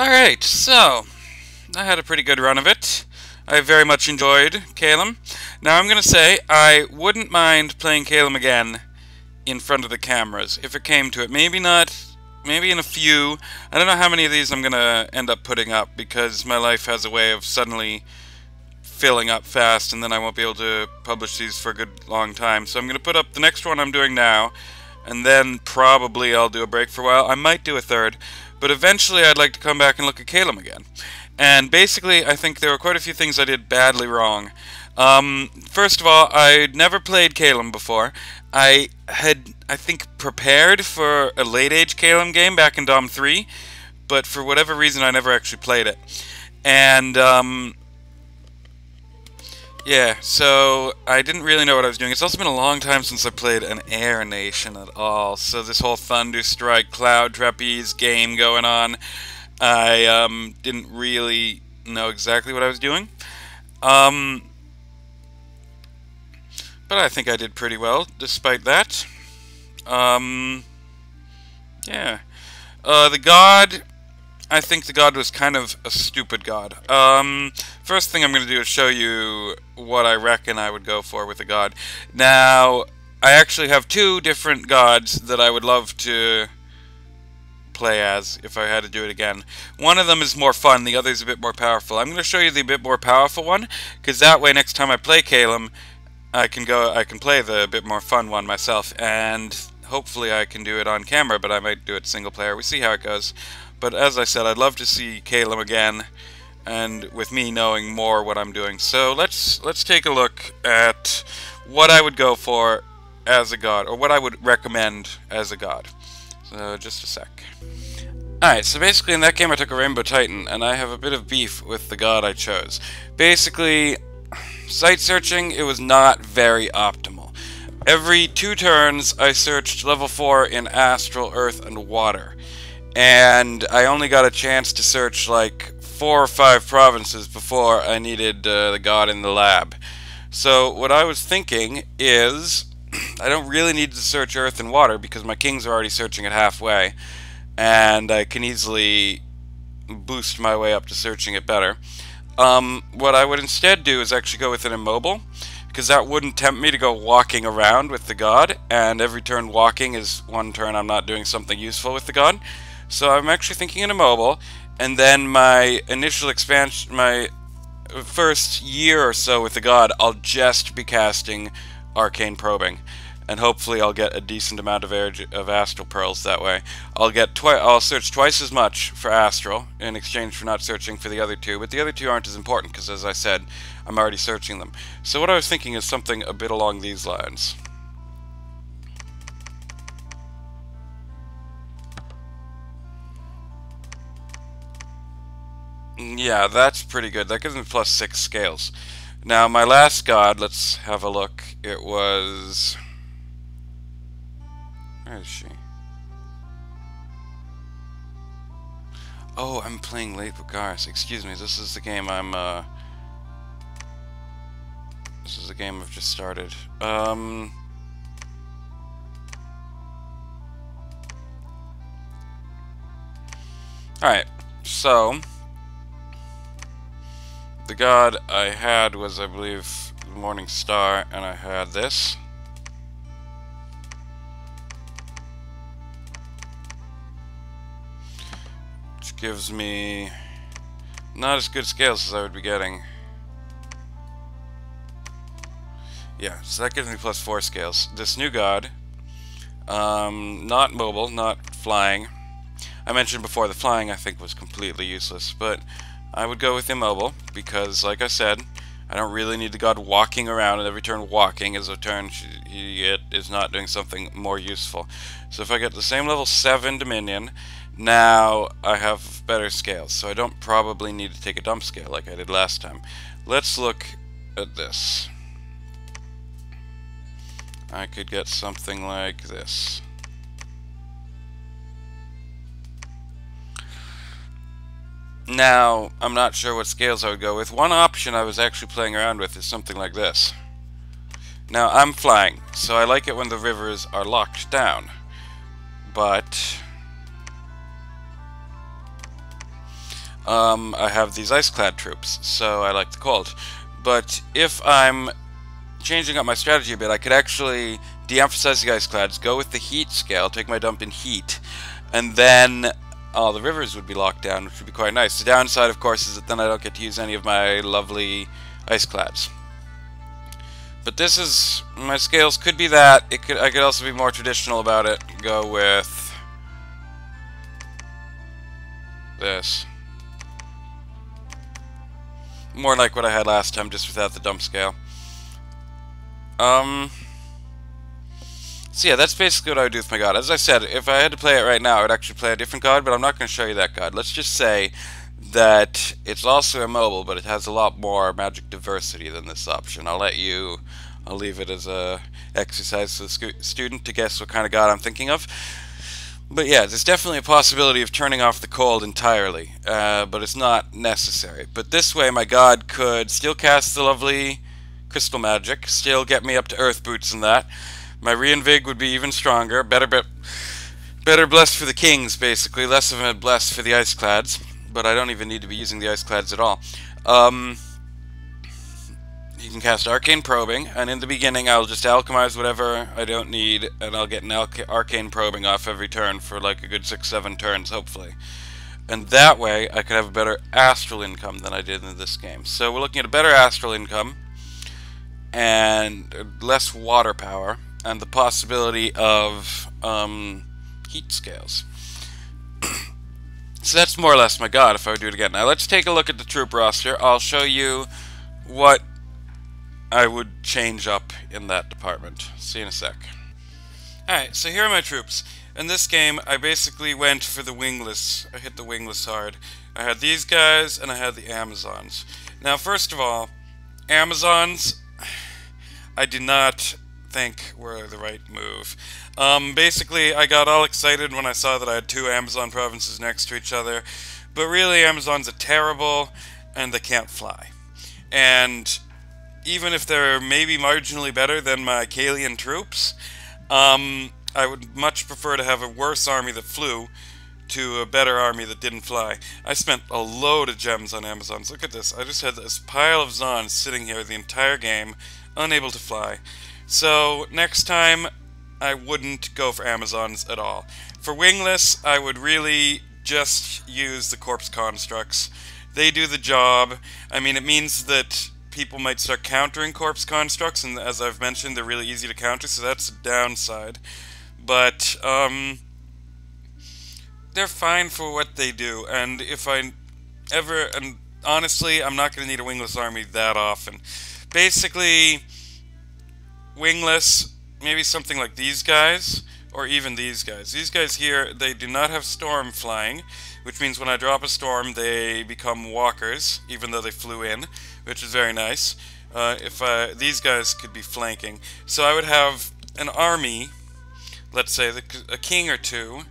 Alright, so, I had a pretty good run of it. I very much enjoyed Caelum. Now I'm going to say, I wouldn't mind playing Caelum again in front of the cameras, if it came to it. Maybe not, maybe in a few. I don't know how many of these I'm going to end up putting up, because my life has a way of suddenly filling up fast, and then I won't be able to publish these for a good long time. So I'm going to put up the next one I'm doing now, and then probably I'll do a break for a while. I might do a third, but eventually I'd like to come back and look at Caelum again. And basically, I think there were quite a few things I did badly wrong. Um, first of all, I'd never played Caelum before. I had, I think, prepared for a late age Caelum game back in Dom 3, but for whatever reason I never actually played it. And um, yeah, so I didn't really know what I was doing. It's also been a long time since I played an Air Nation at all. So this whole Thunderstrike, Cloud Trapeze game going on, I um, didn't really know exactly what I was doing. Um, but I think I did pretty well, despite that. Um, yeah. Uh, the God I think the god was kind of a stupid god. Um, first thing I'm going to do is show you what I reckon I would go for with a god. Now, I actually have two different gods that I would love to play as if I had to do it again. One of them is more fun, the other is a bit more powerful. I'm going to show you the bit more powerful one, because that way next time I play Caelum, I can go, I can play the bit more fun one myself, and hopefully I can do it on camera, but I might do it single player. We see how it goes. But as I said, I'd love to see Caelum again, and with me knowing more what I'm doing. So let's let's take a look at what I would go for as a god, or what I would recommend as a god. So just a sec. Alright, so basically in that game I took a Rainbow Titan, and I have a bit of beef with the god I chose. Basically, site searching, it was not very optimal. Every two turns, I searched level 4 in Astral, Earth, and Water and I only got a chance to search like four or five provinces before I needed uh, the god in the lab. So what I was thinking is I don't really need to search earth and water because my kings are already searching it halfway and I can easily boost my way up to searching it better. Um, what I would instead do is actually go with an immobile because that wouldn't tempt me to go walking around with the god and every turn walking is one turn I'm not doing something useful with the god. So I'm actually thinking in a mobile, and then my initial expansion, my first year or so with the god, I'll just be casting Arcane Probing. And hopefully I'll get a decent amount of, of Astral Pearls that way. I'll get twi I'll search twice as much for Astral in exchange for not searching for the other two, but the other two aren't as important because, as I said, I'm already searching them. So what I was thinking is something a bit along these lines. Yeah, that's pretty good. That gives me plus six scales. Now, my last god, let's have a look. It was... Where is she? Oh, I'm playing late with Garth. Excuse me, this is the game I'm, uh... This is the game I've just started. Um... Alright, so the god I had was, I believe, Morning Star, and I had this. Which gives me not as good scales as I would be getting. Yeah, so that gives me plus four scales. This new god, um, not mobile, not flying. I mentioned before the flying I think was completely useless, but I would go with immobile because, like I said, I don't really need the god walking around and every turn walking is a turn he is not doing something more useful. So if I get the same level 7 Dominion, now I have better scales. So I don't probably need to take a dump scale like I did last time. Let's look at this. I could get something like this. Now, I'm not sure what scales I would go with. One option I was actually playing around with is something like this. Now, I'm flying, so I like it when the rivers are locked down. But... um, I have these ice-clad troops, so I like the cold. But if I'm changing up my strategy a bit, I could actually de-emphasize the ice-clads, go with the heat scale, take my dump in heat, and then all the rivers would be locked down, which would be quite nice. The downside, of course, is that then I don't get to use any of my lovely ice-clads. But this is my scales could be that. It could I could also be more traditional about it. Go with this. More like what I had last time, just without the dump scale. Um. So yeah, that's basically what I would do with my god. As I said, if I had to play it right now, I would actually play a different god, but I'm not going to show you that god. Let's just say that it's also immobile, but it has a lot more magic diversity than this option. I'll let you, I'll leave it as a exercise for the student to guess what kind of god I'm thinking of. But yeah, there's definitely a possibility of turning off the cold entirely, uh, but it's not necessary. But this way, my god could still cast the lovely crystal magic, still get me up to earth boots and that. My reinvig would be even stronger, better, be better blessed for the kings, basically, less of a blessed for the ice clads but I don't even need to be using the ice clads at all. Um, you can cast Arcane Probing, and in the beginning I'll just alchemize whatever I don't need, and I'll get an Arcane Probing off every turn for like a good 6-7 turns, hopefully. And that way I could have a better astral income than I did in this game. So we're looking at a better astral income, and less water power, and the possibility of um, heat scales. So that's more or less my god if I would do it again. Now let's take a look at the troop roster. I'll show you what I would change up in that department. See you in a sec. Alright, so here are my troops. In this game, I basically went for the wingless. I hit the wingless hard. I had these guys, and I had the Amazons. Now, first of all, Amazons, I did not think were the right move. Um, basically, I got all excited when I saw that I had two Amazon provinces next to each other, but really Amazons are terrible and they can't fly. And even if they're maybe marginally better than my Caelian troops, um, I would much prefer to have a worse army that flew to a better army that didn't fly. I spent a load of gems on Amazons. Look at this. I just had this pile of Zons sitting here the entire game, unable to fly. So next time I wouldn't go for Amazons at all. For wingless, I would really just use the corpse constructs. They do the job. I mean, it means that people might start countering corpse constructs, and as I've mentioned, they're really easy to counter, so that's a downside. But, um, they're fine for what they do, and if I ever, and honestly, I'm not going to need a wingless army that often. Basically, wingless, maybe something like these guys, or even these guys. These guys here, they do not have storm flying, which means when I drop a storm, they become walkers, even though they flew in, which is very nice. Uh, if I, these guys could be flanking. So I would have an army, let's say the, a king or two,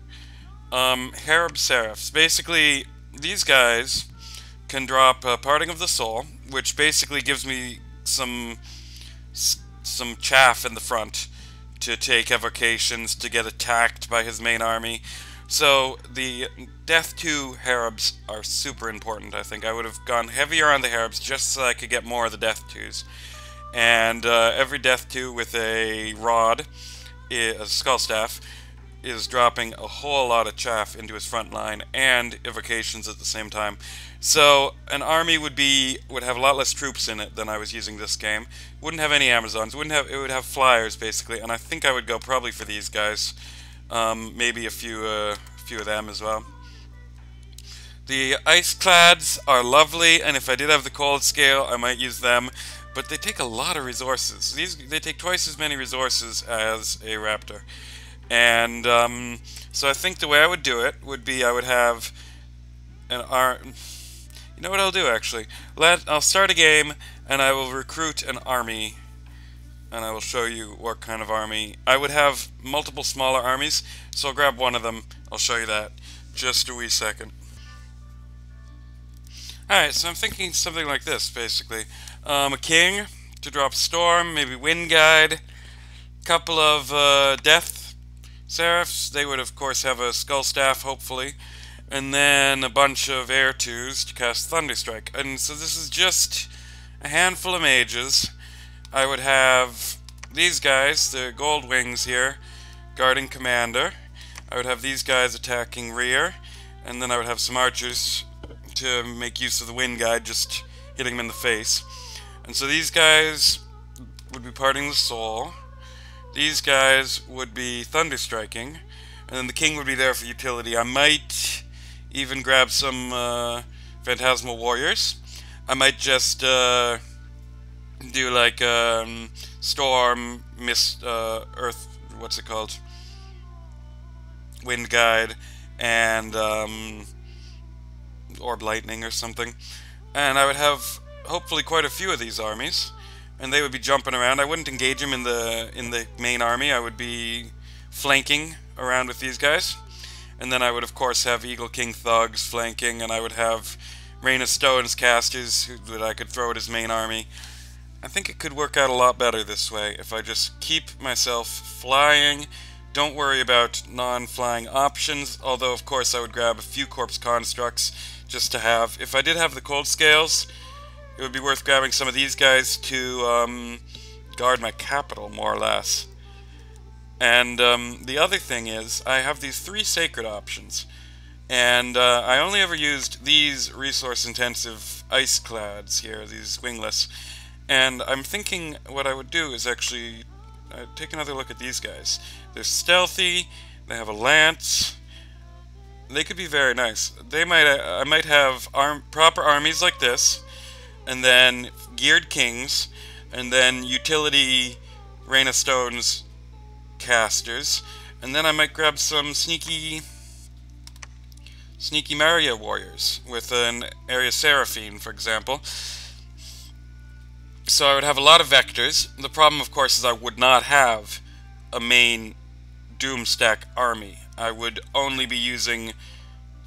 um, Harab Seraphs. Basically, these guys can drop a Parting of the Soul, which basically gives me some some chaff in the front to take evocations to get attacked by his main army. So the Death 2 Harabs are super important, I think. I would have gone heavier on the Harabs just so I could get more of the Death 2s. And uh, every Death 2 with a rod, a skull staff, is dropping a whole lot of chaff into his front line and evocations at the same time. So an army would be would have a lot less troops in it than I was using this game. Wouldn't have any Amazons. Wouldn't have it would have flyers basically, and I think I would go probably for these guys. Um, maybe a few uh, few of them as well. The ice clads are lovely, and if I did have the cold scale, I might use them. But they take a lot of resources. These they take twice as many resources as a raptor. And um, so I think the way I would do it would be I would have an ar you know what I'll do actually? Let I'll start a game and I will recruit an army and I will show you what kind of army. I would have multiple smaller armies, so I'll grab one of them. I'll show you that. Just a wee second. Alright, so I'm thinking something like this, basically. Um, a king to drop storm, maybe wind guide, couple of uh, death Seraphs, they would of course have a skull staff, hopefully. And then a bunch of air twos to cast Thunderstrike. And so this is just a handful of mages. I would have these guys, the gold wings here, guarding commander. I would have these guys attacking rear, and then I would have some archers to make use of the wind guide, just hitting them in the face. And so these guys would be parting the soul. These guys would be thunderstriking, and then the king would be there for utility. I might even grab some uh, phantasmal warriors. I might just uh, do like um, storm, mist, uh, earth. What's it called? Wind guide and um, orb lightning or something. And I would have hopefully quite a few of these armies, and they would be jumping around. I wouldn't engage them in the in the main army. I would be flanking around with these guys. And then I would, of course, have Eagle King thugs flanking, and I would have Rain of Stones casters that I could throw at his main army. I think it could work out a lot better this way if I just keep myself flying. Don't worry about non-flying options, although of course I would grab a few corpse constructs just to have. If I did have the cold scales, it would be worth grabbing some of these guys to um, guard my capital, more or less. And um, the other thing is, I have these three sacred options. And uh, I only ever used these resource-intensive ice clads here, these wingless. And I'm thinking what I would do is actually uh, take another look at these guys. They're stealthy, they have a lance, they could be very nice. They might, uh, I might have arm, proper armies like this, and then geared kings, and then utility Rain of Stones casters, and then I might grab some sneaky sneaky Maria warriors with an area Seraphine, for example. So I would have a lot of vectors. The problem, of course, is I would not have a main Doomstack army. I would only be using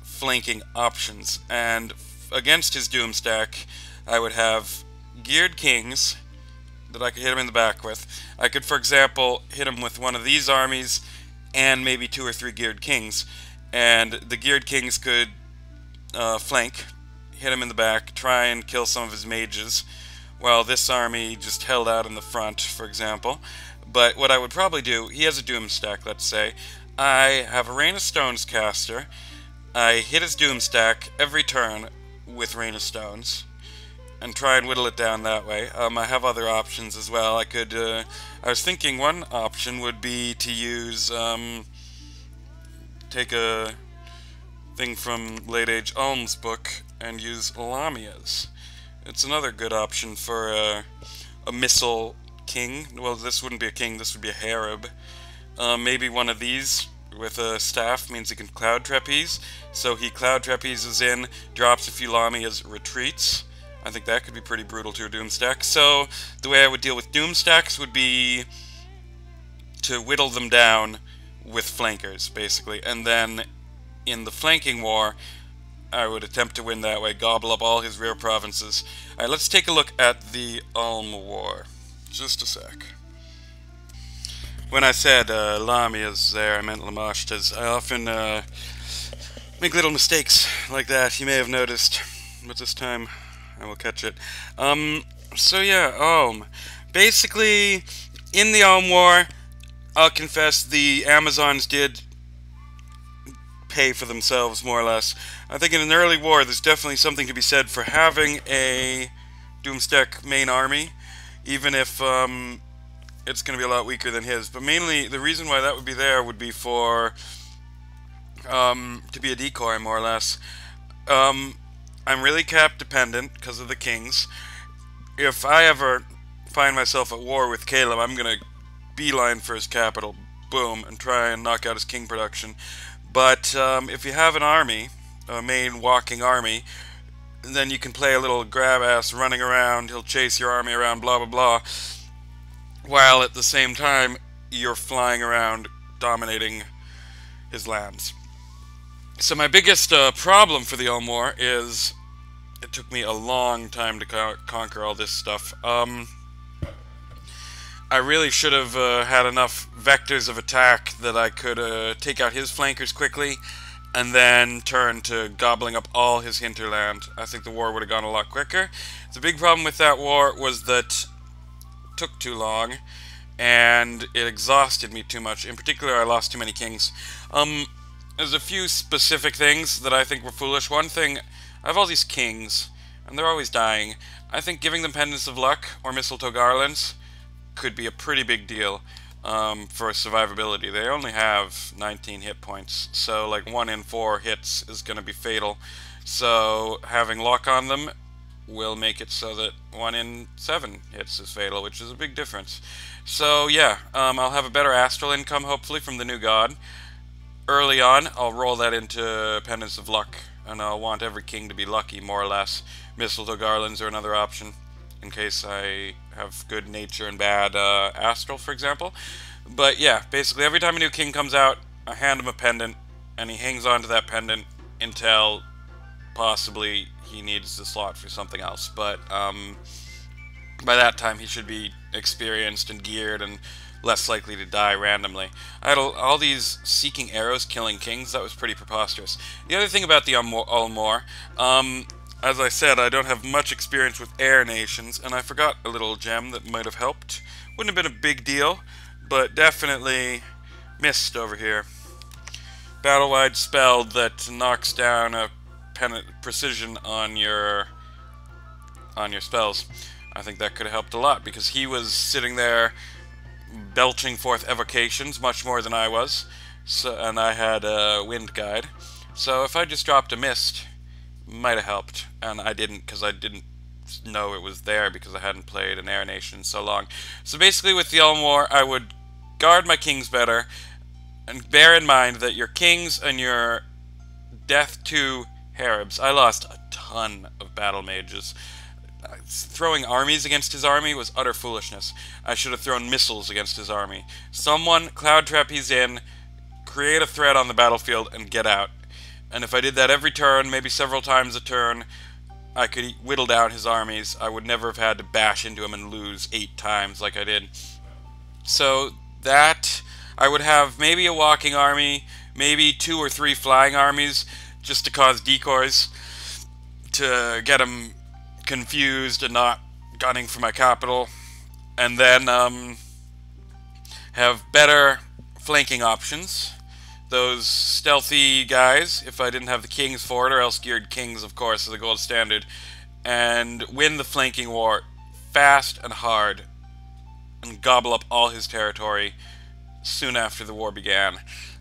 flanking options, and against his Doomstack, I would have geared kings, that I could hit him in the back with. I could, for example, hit him with one of these armies and maybe two or three geared kings. And the geared kings could uh, flank, hit him in the back, try and kill some of his mages, while this army just held out in the front, for example. But what I would probably do, he has a Doom stack, let's say. I have a Rain of Stones caster. I hit his Doom stack every turn with Rain of Stones and try and whittle it down that way. Um, I have other options as well. I could, uh, I was thinking one option would be to use, um, take a thing from Late Age Ulm's book and use Lamias. It's another good option for a, a missile king. Well, this wouldn't be a king, this would be a Harab. Um, maybe one of these with a staff means he can cloud trapeze. So he cloud trapezes in, drops a few Lamias, retreats. I think that could be pretty brutal to a Doom stack. So the way I would deal with Doom stacks would be to whittle them down with flankers, basically. And then in the flanking war, I would attempt to win that way, gobble up all his rear provinces. Alright, let's take a look at the Ulm War. Just a sec. When I said uh, Lamias there, I meant Lamashtas. I often uh, make little mistakes like that, you may have noticed. But this time, I will catch it. Um, so yeah, Ulm. Basically, in the Ulm War, I'll confess the Amazons did pay for themselves, more or less. I think in an early war, there's definitely something to be said for having a Doomstack main army, even if um, it's going to be a lot weaker than his. But mainly, the reason why that would be there would be for um, to be a decoy, more or less. Um, I'm really cap dependent because of the kings. If I ever find myself at war with Caelum, I'm gonna beeline for his capital, boom, and try and knock out his king production. But um, if you have an army, a main walking army, then you can play a little grab ass running around. He'll chase your army around, blah blah blah, while at the same time you're flying around dominating his lands. So my biggest uh, problem for the War is it took me a long time to co conquer all this stuff. Um, I really should have uh, had enough vectors of attack that I could uh, take out his flankers quickly and then turn to gobbling up all his hinterland. I think the war would have gone a lot quicker. The big problem with that war was that it took too long, and it exhausted me too much. In particular, I lost too many kings. Um, there's a few specific things that I think were foolish. One thing, I have all these kings, and they're always dying. I think giving them Pendants of Luck or Mistletoe Garlands could be a pretty big deal um, for survivability. They only have 19 hit points, so like 1 in 4 hits is going to be fatal. So having luck on them will make it so that 1 in 7 hits is fatal, which is a big difference. So yeah, um, I'll have a better astral income hopefully from the new god. Early on, I'll roll that into Pendants of Luck, and I'll want every king to be lucky, more or less. Mistletoe Garlands are another option in case I have good nature and bad uh, astral, for example. But yeah, basically every time a new king comes out, I hand him a pendant, and he hangs on to that pendant until possibly he needs the slot for something else. But um, by that time, he should be experienced and geared and less likely to die randomly. I had all these seeking arrows killing kings. That was pretty preposterous. The other thing about the Ulm War, um, as I said, I don't have much experience with air nations, and I forgot a little gem that might have helped. Wouldn't have been a big deal, but definitely missed over here. Battle-wide spell that knocks down a precision on your on your spells. I think that could have helped a lot because he was sitting there belching forth evocations much more than I was, so and I had a wind guide. So if I just dropped a mist, might have helped, and I didn't because I didn't know it was there because I hadn't played an Air Nation in so long. So basically with the Ulm War, I would guard my kings better, and bear in mind that your kings and your Death to Harabs, I lost a ton of battle mages. Throwing armies against his army was utter foolishness. I should have thrown missiles against his army. Someone cloud trap he's in, create a threat on the battlefield, and get out. And if I did that every turn, maybe several times a turn, I could whittle down his armies. I would never have had to bash into him and lose eight times like I did. So that, I would have maybe a walking army, maybe two or three flying armies, just to cause decoys, to get him confused and not gunning for my capital. And then um, have better flanking options those stealthy guys if I didn't have the kings for it, or else geared kings, of course, as the gold standard, and win the flanking war fast and hard, and gobble up all his territory soon after the war began,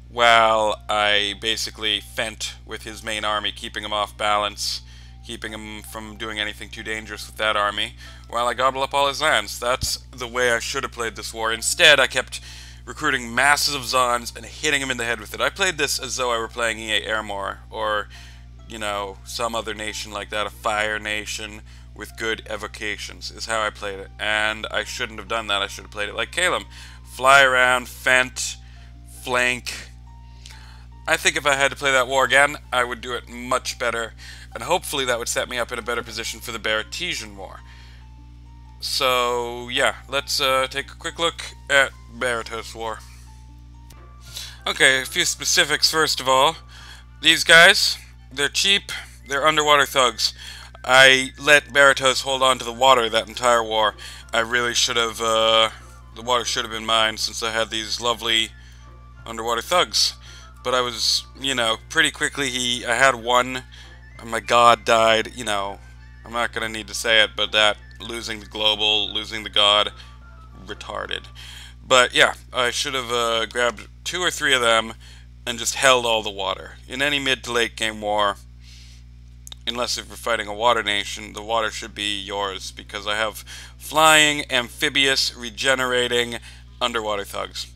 while I basically fent with his main army, keeping him off balance, keeping him from doing anything too dangerous with that army, while I gobble up all his lands. That's the way I should have played this war. Instead, I kept recruiting masses of Zons and hitting him in the head with it. I played this as though I were playing EA Ermor, or, you know, some other nation like that, a fire nation with good evocations, is how I played it. And I shouldn't have done that. I should have played it like Caelum. Fly around, fent, flank. I think if I had to play that war again, I would do it much better, and hopefully that would set me up in a better position for the Baratisan War. So, yeah, let's uh, take a quick look at Berytos War. Okay, a few specifics first of all. These guys, they're cheap, they're underwater thugs. I let Berytos hold on to the water that entire war. I really should have, uh, the water should have been mine since I had these lovely underwater thugs. But I was, you know, pretty quickly he, I had one, my god died, you know, I'm not going to need to say it, but that losing the global, losing the god, retarded. But yeah, I should have uh, grabbed two or three of them and just held all the water. In any mid to late game war, unless if you're fighting a water nation, the water should be yours because I have flying, amphibious, regenerating underwater thugs.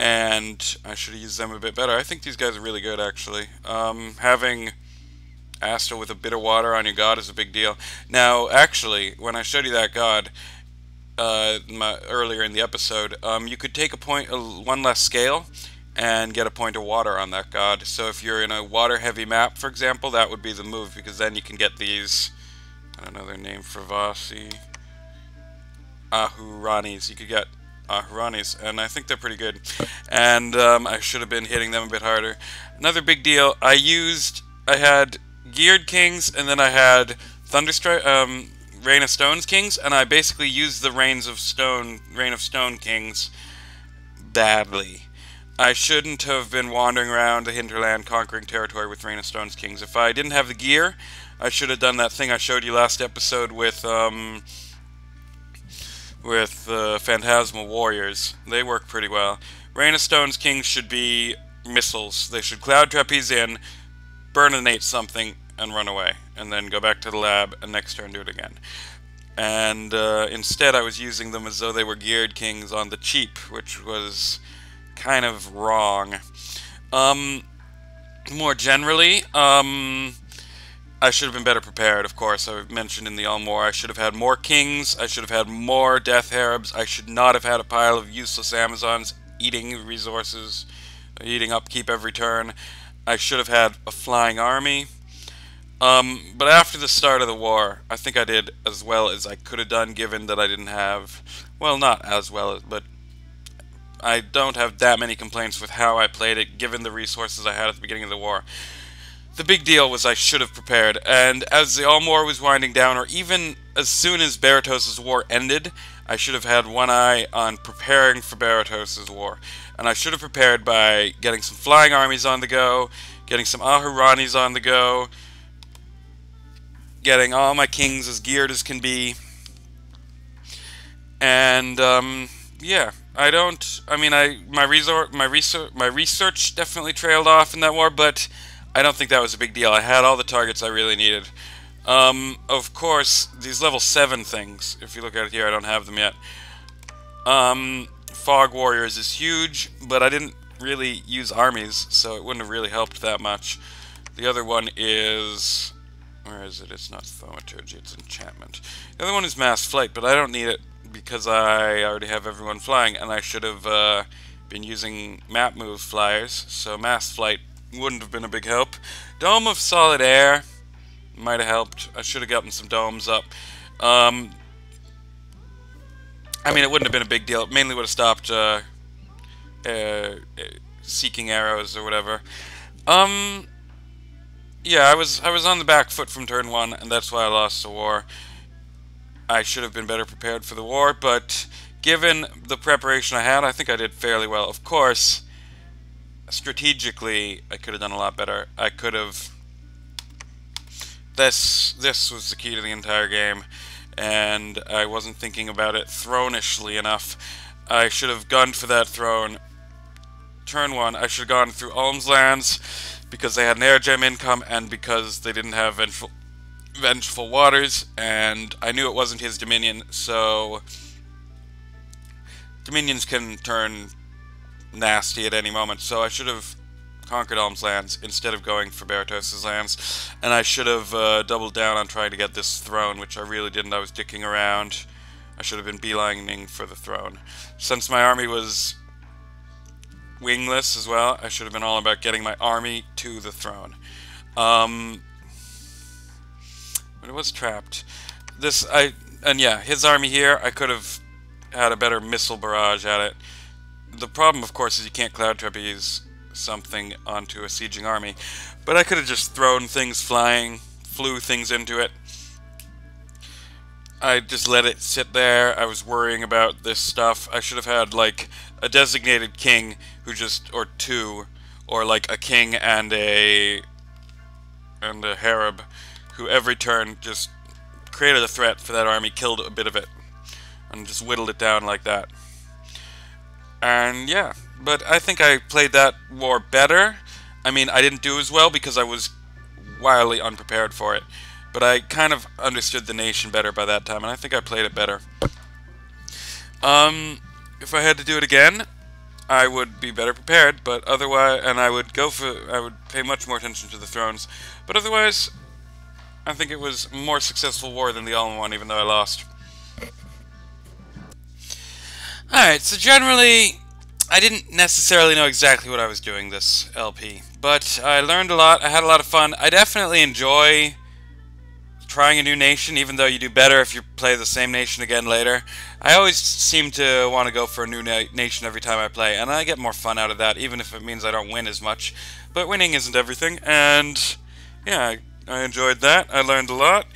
And I should use them a bit better. I think these guys are really good actually. Um, having Astral with a bit of water on your god is a big deal. Now, actually, when I showed you that god uh, my, earlier in the episode, um, you could take a point, uh, one less scale, and get a point of water on that god. So if you're in a water-heavy map, for example, that would be the move, because then you can get these, I don't know their name, Fravasi, Ahuranis. You could get Ahuranis, and I think they're pretty good. And um, I should have been hitting them a bit harder. Another big deal, I used, I had Geared Kings, and then I had Thunderstrike, um, Rain of Stones Kings, and I basically used the Rains of Stone, Rain of Stone Kings badly. I shouldn't have been wandering around the hinterland conquering territory with Rain of Stones Kings. If I didn't have the gear, I should have done that thing I showed you last episode with, um, with uh, Phantasmal Warriors. They work pretty well. Rain of Stones Kings should be missiles. They should Cloud Trapeze in, burninate something, and run away. And then go back to the lab, and next turn do it again. And uh, instead I was using them as though they were geared kings on the cheap, which was kind of wrong. Um, more generally, um, I should have been better prepared, of course. I mentioned in the Ulm War I should have had more kings, I should have had more death harabs, I should not have had a pile of useless Amazons eating resources, eating upkeep every turn. I should have had a flying army. Um, but after the start of the war, I think I did as well as I could have done given that I didn't have, well, not as well, but I don't have that many complaints with how I played it, given the resources I had at the beginning of the war. The big deal was I should have prepared, and as the Ulm War was winding down, or even as soon as Berytos' war ended, I should have had one eye on preparing for Berytos' war. And I should have prepared by getting some flying armies on the go, getting some Ahuranis on the go, getting all my kings as geared as can be, and, um, yeah, I don't. I mean, I my resort, my research, my research definitely trailed off in that war, but I don't think that was a big deal. I had all the targets I really needed. Um, of course, these level seven things. If you look at it here, I don't have them yet. Um, Fog Warriors is huge, but I didn't really use armies, so it wouldn't have really helped that much. The other one is where is it? It's not thaumaturgy, it's enchantment. The other one is mass flight, but I don't need it because I already have everyone flying, and I should have uh, been using map move flyers, so mass flight wouldn't have been a big help. Dome of solid air might have helped. I should have gotten some domes up. Um, I mean, it wouldn't have been a big deal. It mainly would have stopped uh, uh, seeking arrows or whatever. Um, yeah, I was I was on the back foot from turn one, and that's why I lost the war. I should have been better prepared for the war, but given the preparation I had, I think I did fairly well. Of course, strategically, I could have done a lot better. I could have... This, this was the key to the entire game, and I wasn't thinking about it thronishly enough. I should have gunned for that throne. Turn one, I should have gone through Ulm's lands, because they had an air gem income, and because they didn't have vengeful, Vengeful Waters, and I knew it wasn't his Dominion, so Dominions can turn nasty at any moment, so I should have conquered Ulm's lands instead of going for Berytos' lands, and I should have uh, doubled down on trying to get this throne, which I really didn't. I was dicking around. I should have been beelining for the throne. Since my army was wingless as well, I should have been all about getting my army to the throne. Um, but it was trapped. This, I, and yeah, his army here, I could have had a better missile barrage at it. The problem, of course, is you can't cloud trapeze something onto a sieging army. But I could have just thrown things flying, flew things into it. I just let it sit there. I was worrying about this stuff. I should have had, like, a designated king who just, or two, or like a king and a, and a harab who every turn just created a threat for that army, killed a bit of it, and just whittled it down like that. And yeah, but I think I played that war better. I mean, I didn't do as well because I was wildly unprepared for it. But I kind of understood the nation better by that time, and I think I played it better. Um, if I had to do it again, I would be better prepared, but otherwise, and I would go for, I would pay much more attention to the thrones. But otherwise, I think it was more successful war than the Ulm one, even though I lost. Alright, so generally, I didn't necessarily know exactly what I was doing this LP, but I learned a lot, I had a lot of fun. I definitely enjoy trying a new nation, even though you do better if you play the same nation again later. I always seem to want to go for a new na nation every time I play, and I get more fun out of that, even if it means I don't win as much. But winning isn't everything, and yeah, I, I enjoyed that. I learned a lot,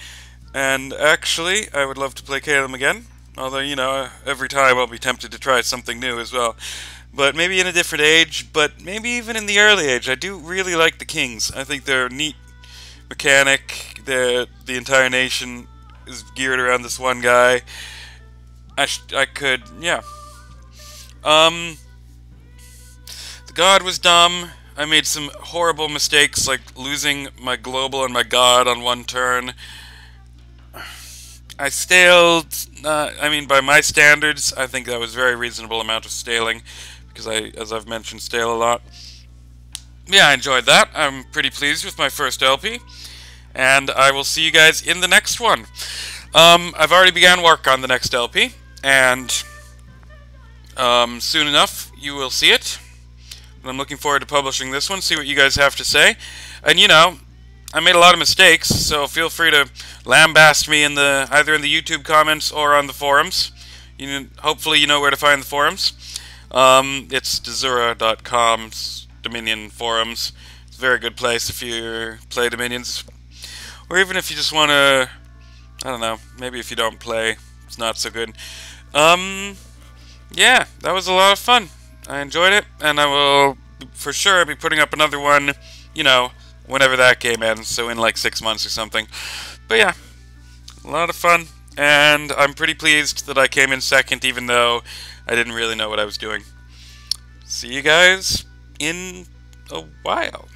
and actually, I would love to play Caelum again. Although, you know, every time I'll be tempted to try something new as well. But maybe in a different age, but maybe even in the early age. I do really like the Kings. I think they're neat mechanic. The the entire nation is geared around this one guy. I I could yeah. Um, the god was dumb. I made some horrible mistakes, like losing my global and my god on one turn. I staled. Uh, I mean, by my standards, I think that was a very reasonable amount of staling, because I, as I've mentioned, stale a lot. Yeah, I enjoyed that. I'm pretty pleased with my first LP and I will see you guys in the next one. Um, I've already began work on the next LP, and um, soon enough you will see it. I'm looking forward to publishing this one, see what you guys have to say. And you know, I made a lot of mistakes, so feel free to lambast me in the either in the YouTube comments or on the forums. You know, hopefully you know where to find the forums. Um, it's Dazura.com's Dominion forums. It's a very good place if you play Dominions. Or even if you just want to, I don't know, maybe if you don't play, it's not so good. Um, yeah, that was a lot of fun. I enjoyed it, and I will for sure be putting up another one, you know, whenever that game ends, so in like six months or something. But yeah, a lot of fun, and I'm pretty pleased that I came in second, even though I didn't really know what I was doing. See you guys in a while.